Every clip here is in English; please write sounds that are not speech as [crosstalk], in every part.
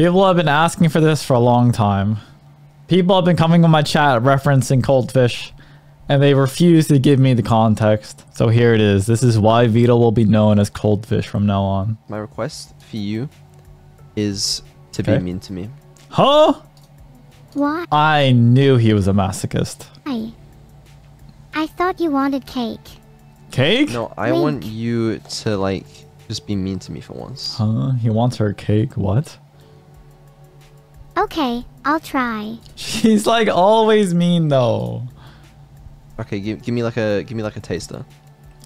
People have been asking for this for a long time. People have been coming on my chat referencing Coldfish, and they refuse to give me the context. So here it is. This is why Vedal will be known as Coldfish from now on. My request for you is to Okay. be mean to me. Huh? Why? I knew he was a masochist. I thought you wanted cake. Cake? No, I Wink. want you to like just be mean to me for once. Huh? He wants her cake? What? Okay, I'll try. [laughs] She's like always mean though. Okay, give, give me like a give me like a taster.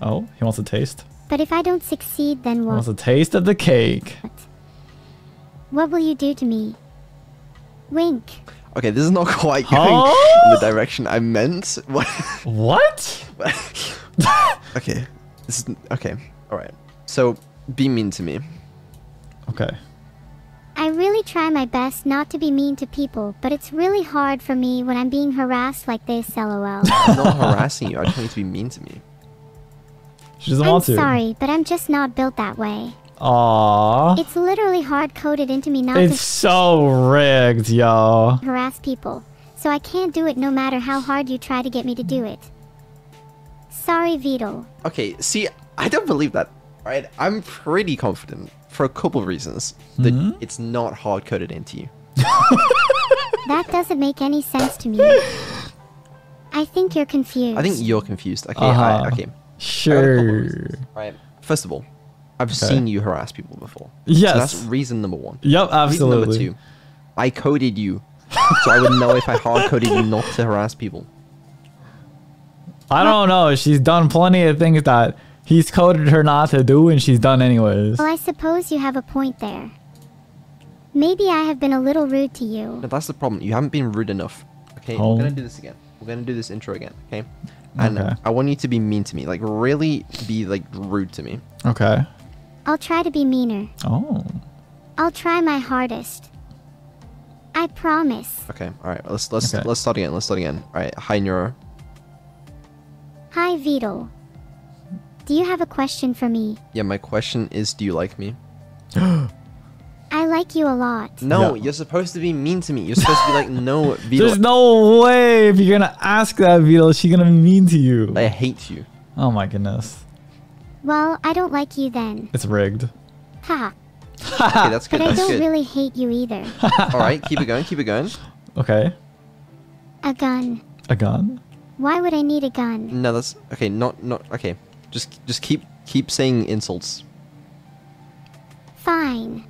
Oh, he wants a taste? But if I don't succeed, then He wants a taste of the cake. What will you do to me? Wink. Okay, this is not [laughs] quite going Huh? in the direction I meant. What? What? [laughs] okay, this is okay. All right. So be mean to me. Okay. I really try my best not to be mean to people, but it's really hard for me when I'm being harassed like this, lol. [laughs] I'm not harassing you. I just want you to be mean to me. She doesn't I'm want to. sorry, but I'm just not built that way. Aww. It's literally hard coded into me not It's so rigged, yo. to harass people, so I can't do it no matter how hard you try to get me to do it. Sorry, Vedal. Okay, see, I don't believe that. Right? I'm pretty confident for a couple of reasons that Hmm? it's not hard coded into you. [laughs] That doesn't make any sense to me. I think you're confused. I think you're confused. Okay, Uh-huh. I, okay. Sure. Right. First of all, I've Okay. seen you harass people before. Yes. So that's reason number one. Yep, Reason number two, I coded you, so I would know if I hard coded you not to harass people. [laughs] I don't know. She's done plenty of things that he's coded her not to do, and she's done anyways. Well, I suppose you have a point there. Maybe I have been a little rude to you. No, that's the problem. You haven't been rude enough. Okay, Oh. we're gonna oh. do this again. We're gonna do this intro again. Okay. And Okay. I want you to be mean to me, like really be like rude to me. Okay. I'll try to be meaner. Oh. I'll try my hardest. I promise. Okay. All right. Let's let's Okay. let's start again. Let's start again. All right. Hi, Neuro. Hi, Vedal. Do you have a question for me? Yeah. My question is, do you like me? [gasps] I like you a lot. No. Yeah. You're supposed to be mean to me. You're supposed to be like, no, [laughs] Vedal. There's no way if you're gonna ask that, Vedal, she's gonna be mean to you. I hate you. Oh my goodness. Well, I don't like you then. It's rigged. Haha. [laughs] Okay, that's good. But I don't good. really hate you either. All right. Keep it going. Keep it going. [laughs] Okay. A gun. A gun? Why would I need a gun? No, that's okay. Not not okay. Just just keep keep saying insults. Fine.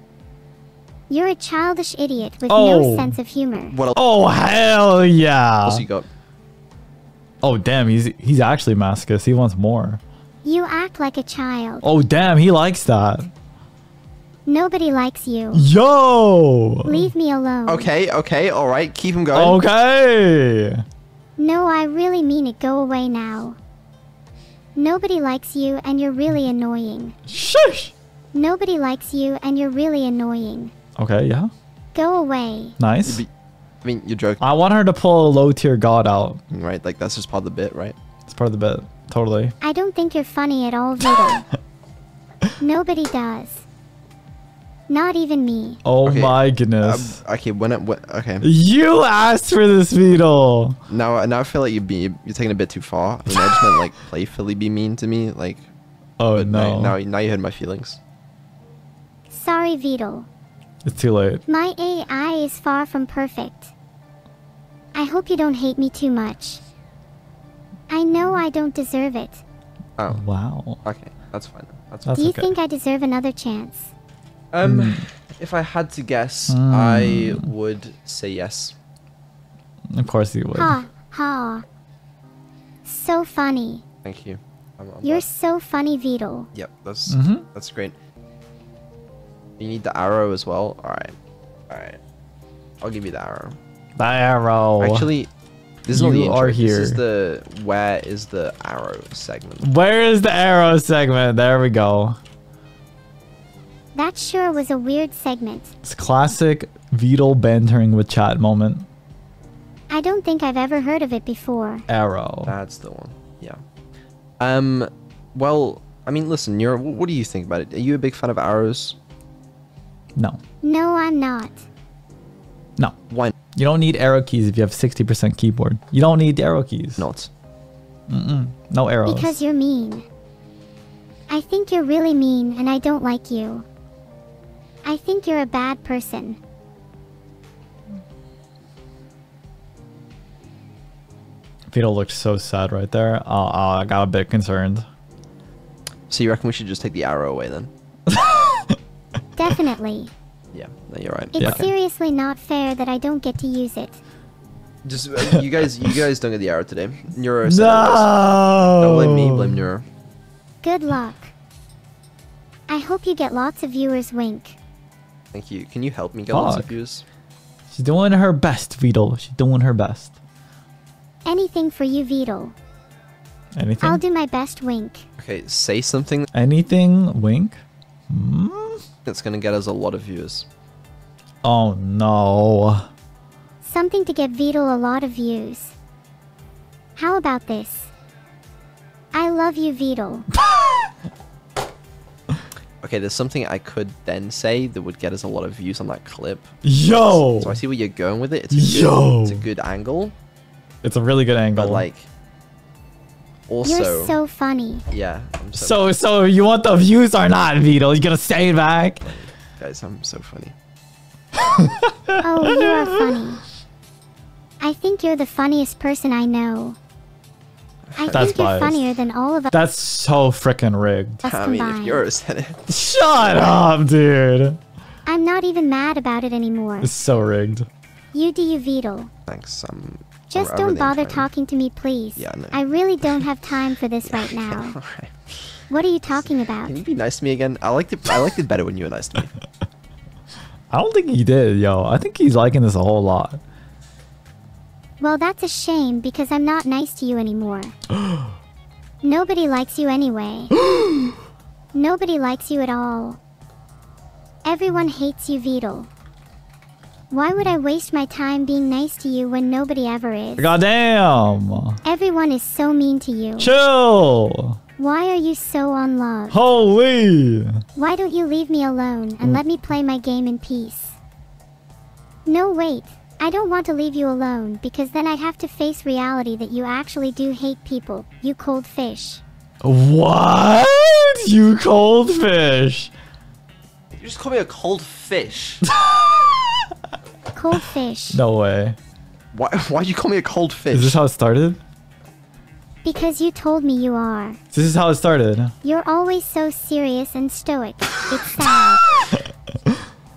You're a childish idiot with Oh. no sense of humor. What else Oh hell yeah. you got? Oh damn, he's he's actually masochist. He wants more. You act like a child. Oh damn, he likes that. Nobody likes you. Yo. Leave me alone. Okay. Okay. All right. Keep him going. Okay. No, I really mean it. Go away now. Nobody likes you and you're really annoying. Shush. Nobody likes you and you're really annoying. Okay, yeah. Go away. Nice. Be- I mean, you're joking, I want her to pull a low tier god out. right? Like that's just part of the bit, right? It's part of the bit. Totally. I don't think you're funny at all, Vedal. [laughs] Nobody does. Not even me. Oh Okay, my Um, goodness. okay. When it, when, okay. you asked for this Vedal. Now now I feel like you're being you're taking a bit too far. I mean, I just meant like [laughs] playfully be mean to me, like. Oh no. Now, now now you hurt my feelings. Sorry, Vedal. It's too late. My AI is far from perfect. I hope you don't hate me too much. I know I don't deserve it. Oh. Wow. Okay. That's fine. That's That's Do you okay. think I deserve another chance? Um, Hmm. if I had to guess, I would say yes. Of course you would. Ha ha. So funny. Thank you. I'm, I'm You're glad- so funny, Vedal. Yep, that's Mhm. that's great. You need the arrow as well. All right, all right. I'll give you the arrow. The arrow. Actually, this is not the You intro. are This is here. the where is the arrow segment. Where is the arrow segment? There we go. That sure was a weird segment. It's classic Vedal bantering with chat moment. I don't think I've ever heard of it before. Arrow. That's the one. Yeah. Um. Well, I mean, listen. You're. What do you think about it? Are you a big fan of arrows? No. No, I'm not. No. Why You don't need arrow keys if you have 60% keyboard. You don't need arrow keys. not? No arrows. Because you're mean. I think you're really mean and I don't like you. I think you're a bad person. Vedal looked so sad right there. Uh, uh, I got a bit concerned. So you reckon we should just take the arrow away then? [laughs] Definitely. Yeah, no, you're right. It's Yeah. seriously not fair that I don't get to use it. Just uh, you guys, you guys don't get the arrow today. Neuro. said it was. No! Don't blame me. Blame Neuro. Good luck. I hope you get lots of viewers wink. Thank you. Can you help me get lots of Fuck. views? She's doing her best, Vedal. She's doing her best. Anything for you, Vedal. Anything? I'll do my best wink. Okay, say something Anything? Wink? Hmm? that's gonna get us a lot of views. Oh no. Something to get Vedal a lot of views. How about this? I love you, Vedal. [laughs] Okay, there's something I could then say that would get us a lot of views on that clip. Yo! So I see where you're going with it. It's a good, Yo! it's a good angle, It's a really good angle. but like, also, You're so funny. yeah, I'm so, so, so you want the views or not, Vedal? You gonna stay back? guys, I'm so funny. Oh, you are [laughs] funny. I think you're the funniest person I know. I That's think you're funnier than all of us That's so freaking rigged. I mean, if combined. you're said it, [laughs] [laughs] Shut up, dude. I'm not even mad about it anymore. It's so rigged. You do you, Vedal. thanks. Um, Just I don't really bother trying. talking to me, please. Yeah, I. I really don't have [laughs] time for this right now. Alright. What are you talking about? Can you be nice to me again? I liked it. I liked it better when you were nice to me. I don't think he did, yo. I think he's liking this a whole lot. Well, that's a shame because I'm not nice to you anymore. [gasps] Nobody likes you anyway. [gasps] Nobody likes you at all. Everyone hates you, Vedal. Why would I waste my time being nice to you when nobody ever is? Goddamn. Everyone is so mean to you. Chill. Why are you so unloved? Holy. Why don't you leave me alone and mm. let me play my game in peace? No, wait. I don't want to leave you alone because then I'd have to face reality that you actually do hate people, you cold fish. What? You cold fish. You just call me a cold fish. [laughs] Cold fish. No way. Why? Why'd you call me a cold fish? Is this how it started? Because you told me you are. This is how it started. You're always so serious and stoic. It's [laughs] sad.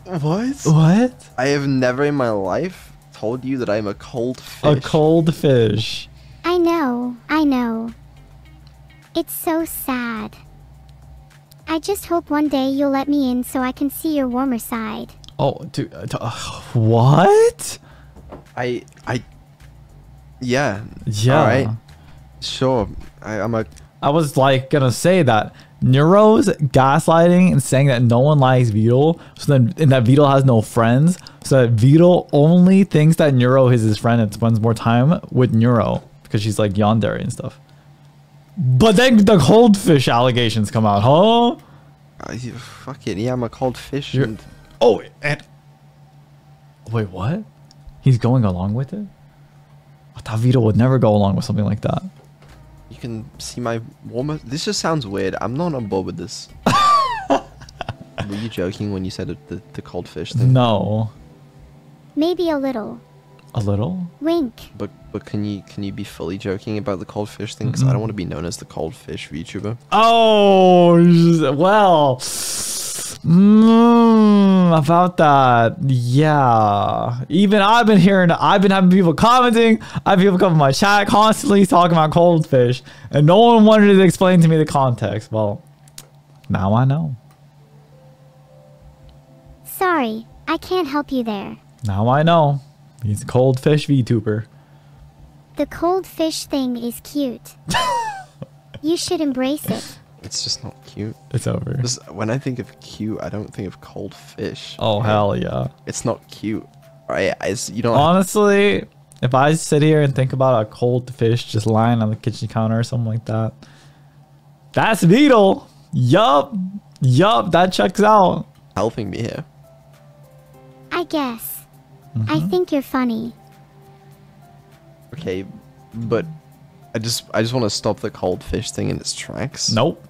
what? What? I have never in my life told you that I'm a cold fish. A cold fish. I know, I know. It's so sad. I just hope one day you'll let me in so I can see your warmer side. Oh, dude. uh, uh, what? I. I. Yeah. Yeah. All right. Sure. I, I'm a. I was like gonna say that Neuro's gaslighting and saying that no one likes Vedal, so then and that Vedal has no friends, so that Vedal only thinks that Neuro is his friend and spends more time with Neuro because she's like yandere and stuff. But then the cold fish allegations come out, huh? I, fuck it. Yeah, I'm a cold fish. You're- and Oh, and wait, what? He's going along with it? I thought Vedal would never go along with something like that. You can see my warmer. This just sounds weird. I'm not on board with this. [laughs] Were you joking when you said the, the cold fish thing? No, Maybe a little. a little. Wink. But but can you can you be fully joking about the cold fish thing? Because I mm-hmm. don't want to be known as the cold fish VTuber. Oh, [laughs] well. Mm, about that, yeah. Even I've been hearing, I've been having people commenting. I have people come in my chat constantly talking about cold fish, and no one wanted to explain to me the context. Well, now I know. Sorry, I can't help you there. Now I know. He's a cold fish VTuber. The cold fish thing is cute. [laughs] you should embrace it. It's just not cute. It's over. Just, when I think of cute, I don't think of cold fish. Oh okay? hell yeah. It's not cute. Right? It's, you don't. Honestly, if I sit here and think about a cold fish just lying on the kitchen counter or something like that, that's Vedal. Yup. Yup, that checks out. helping me here. I guess. I mm-hmm. think you're funny. Okay, but I just I just want to stop the cold fish thing in its tracks. Nope.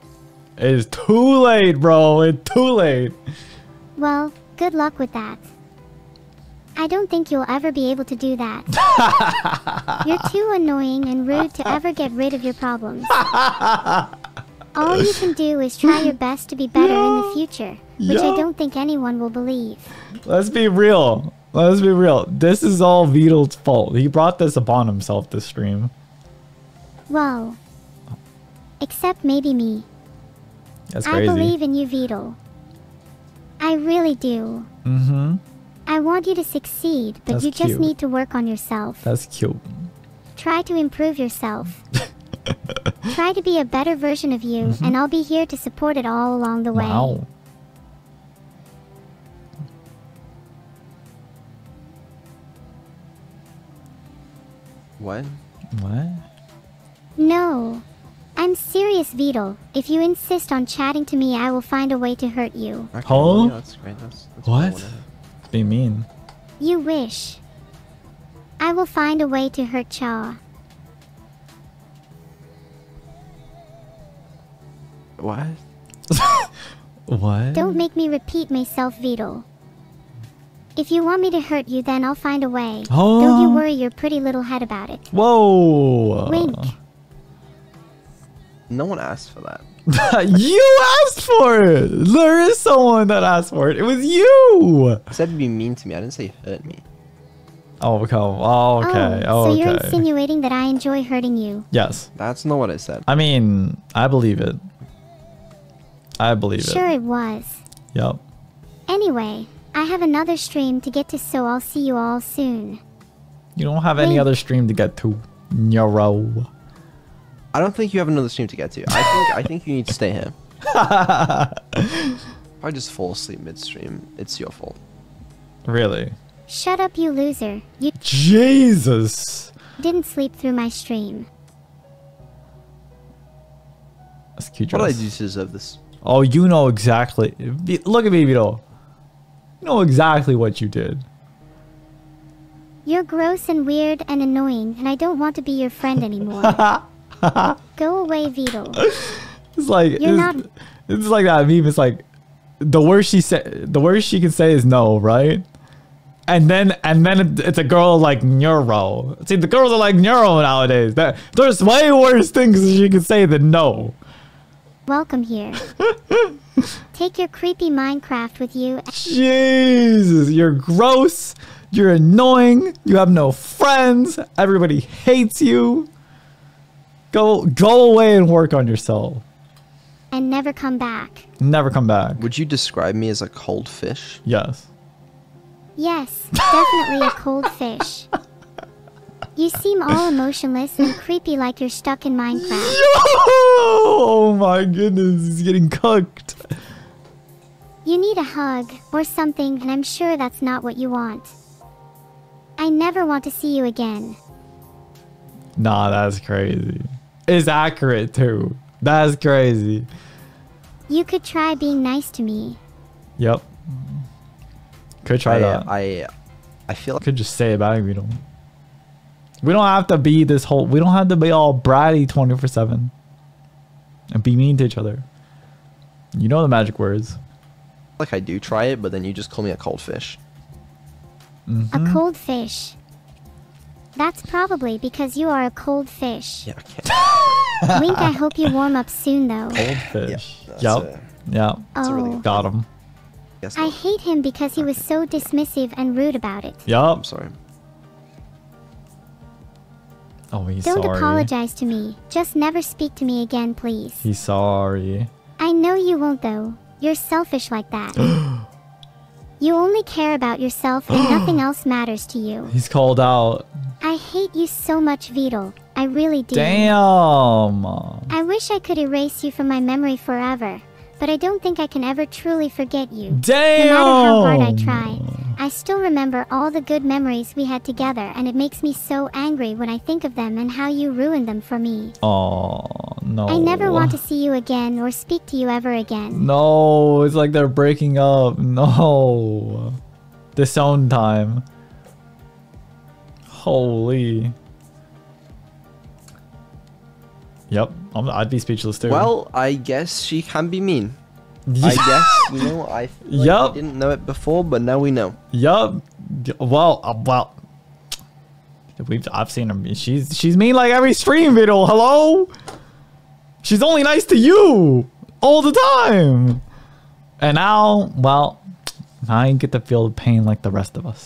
It is too late, bro. It's too late. Well, good luck with that. I don't think you'll ever be able to do that. [laughs] You're too annoying and rude to ever get rid of your problems. All you can do is try your best to be better in the [laughs] future, which I don't think anyone will believe. Let's be real. Let's be real. This is all Vedal's fault. He brought this upon himself this stream. Whoa. Except maybe me. That's I believe in you, Vedal. I really do. mm-hmm. I want you to succeed, but That's you just cute. need to work on yourself. That's cute. Try to improve yourself. [laughs] Try to be a better version of you, Mm-hmm. and I'll be here to support it all along the way. Wow. What? What? No. I'm serious, Vedal. If you insist on chatting to me, I will find a way to hurt you. Okay, Huh? well, yeah, that's great. That's, that's What? whatever. Be mean. You wish. I will find a way to hurt Chaw. What? [laughs] What? Don't make me repeat myself, Vedal. If you want me to hurt you, then I'll find a way. Oh. Don't you oh. worry your pretty little head about it. Whoa. Wink. No one asked for that. [laughs] you asked for it. There is someone that asked for it. It was you. I said be mean to me. I didn't say hurt me. Oh, okay. Oh, oh, okay. Oh, Oh, so you're insinuating that I enjoy hurting you. yes. That's not what I said. I mean, I believe it. I believe Sure it. it was. Yep. Anyway, I have another stream to get to, so I'll see you all soon. You don't have any other stream to get to. Neuro. I don't think you have another stream to get to. I think I think you need to stay here. [laughs] if I just fall asleep midstream, it's your fault. Really? Shut up, you loser. You Jesus. didn't sleep through my stream. That's cute. What did I dress. do to deserve this? Oh, you know exactly. Look at me, Vedal. You know exactly what you did. You're gross and weird and annoying, and I don't want to be your friend [laughs] anymore. [laughs] [laughs] Go away, Vedal. It's like You're it's, not- it's like that meme. It's like the worst she said. The worst she can say is no, right? And then and then it's a girl like neuro. See, the girls are like neuro nowadays. That there's way worse things she can say than no. Welcome here. [laughs] Take your creepy Minecraft with you. Jesus, you're gross. You're annoying. You have no friends. Everybody hates you. Go go away and work on yourself. and never come back. Never come back. Would you describe me as a cold fish? Yes. Yes, definitely a cold fish. You seem all emotionless and creepy like you're stuck in Minecraft. Oh my goodness, he's getting cooked. You need a hug or something, and I'm sure that's not what you want. I never want to see you again. Nah, that's crazy. It's accurate too. That's crazy. You could try being nice to me. Yep. Could try I, that. I, I feel like could just say it back. We don't. We don't have to be this whole. We don't have to be all bratty twenty four seven. And be mean to each other. You know the magic words. like I do try it, but then you just call me a cold fish. Mm-hmm. A cold fish. That's probably because you are a cold fish. Yeah, okay. [laughs] [laughs] Wink, I hope you warm up soon though. Old fish. that's yep. a- Yep. a really Oh, Got him. Guess I hate him because he was so dismissive and rude about it. I'm sorry. Oh, he's Don't sorry. apologize to me. Just never speak to me again, please. He's sorry. I know you won't though. You're selfish like that. [gasps] you only care about yourself and [gasps] nothing else matters to you. He's called out. I hate you so much, Vedal. I really do. Damn. I wish I could erase you from my memory forever, but I don't think I can ever truly forget you. Damn. No matter how hard I try, I still remember all the good memories we had together, and it makes me so angry when I think of them and how you ruined them for me. Oh no. I never want to see you again or speak to you ever again. No, it's like they're breaking up. No. Disown time. Holy. Yep, I'm, I'd be speechless too. Well, I guess she can be mean. I guess you know. I like we didn't know it before, but now we know. Yup. Well, uh, well. We've I've seen her. She's she's mean like every stream video. Hello. She's only nice to you all the time. And now, well, I get to feel the pain like the rest of us.